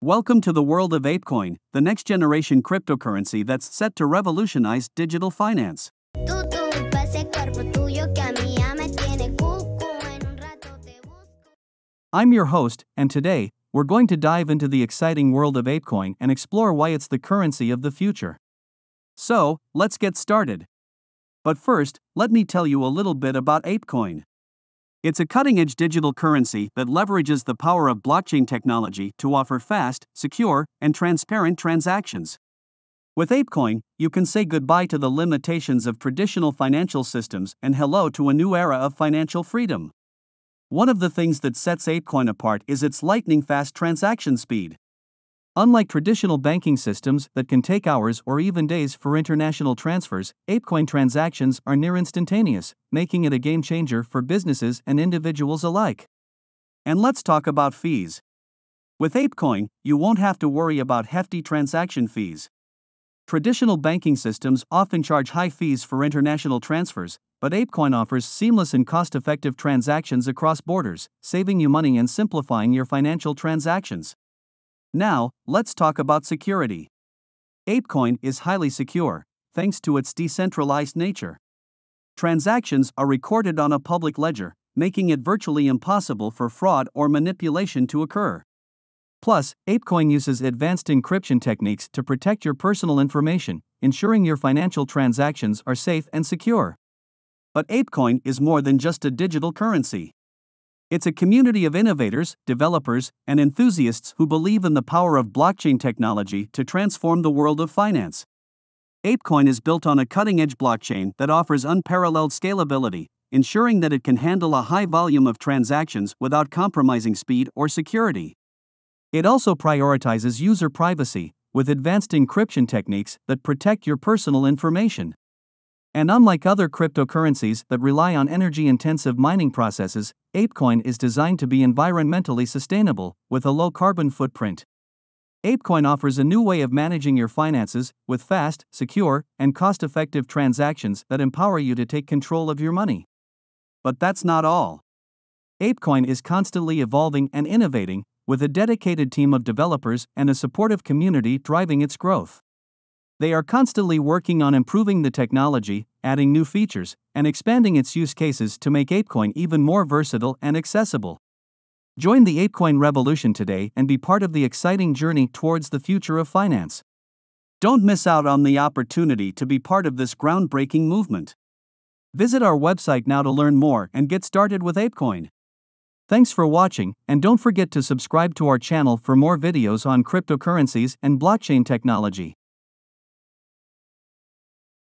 Welcome to the world of ApeCoin, the next generation cryptocurrency that's set to revolutionize digital finance. Tú, tú, pa' ese cuerpo tuyo que a mí ya me tiene cuco. En un rato te busco. I'm your host, and today, we're going to dive into the exciting world of ApeCoin and explore why it's the currency of the future. So, let's get started. But first, let me tell you a little bit about ApeCoin. It's a cutting edge digital currency that leverages the power of blockchain technology to offer fast, secure, and transparent transactions. With ApeCoin, you can say goodbye to the limitations of traditional financial systems and hello to a new era of financial freedom. One of the things that sets ApeCoin apart is its lightning fast transaction speed. Unlike traditional banking systems that can take hours or even days for international transfers, ApeCoin transactions are near instantaneous, making it a game changer for businesses and individuals alike. And let's talk about fees. With ApeCoin, you won't have to worry about hefty transaction fees. Traditional banking systems often charge high fees for international transfers, but ApeCoin offers seamless and cost effective transactions across borders, saving you money and simplifying your financial transactions. Now, let's talk about security. ApeCoin is highly secure, thanks to its decentralized nature. Transactions are recorded on a public ledger, making it virtually impossible for fraud or manipulation to occur. Plus, ApeCoin uses advanced encryption techniques to protect your personal information, ensuring your financial transactions are safe and secure. But ApeCoin is more than just a digital currency. It's a community of innovators, developers, and enthusiasts who believe in the power of blockchain technology to transform the world of finance. ApeCoin is built on a cutting edge blockchain that offers unparalleled scalability, ensuring that it can handle a high volume of transactions without compromising speed or security. It also prioritizes user privacy, with advanced encryption techniques that protect your personal information. And unlike other cryptocurrencies that rely on energy intensive mining processes, ApeCoin is designed to be environmentally sustainable, with a low carbon footprint. ApeCoin offers a new way of managing your finances, with fast, secure, and cost effective transactions that empower you to take control of your money. But that's not all. ApeCoin is constantly evolving and innovating, with a dedicated team of developers and a supportive community driving its growth. They are constantly working on improving the technology, adding new features, and expanding its use cases to make ApeCoin even more versatile and accessible. Join the ApeCoin revolution today and be part of the exciting journey towards the future of finance. Don't miss out on the opportunity to be part of this groundbreaking movement. Visit our website now to learn more and get started with ApeCoin. Thanks for watching, and don't forget to subscribe to our channel for more videos on cryptocurrencies and blockchain technology.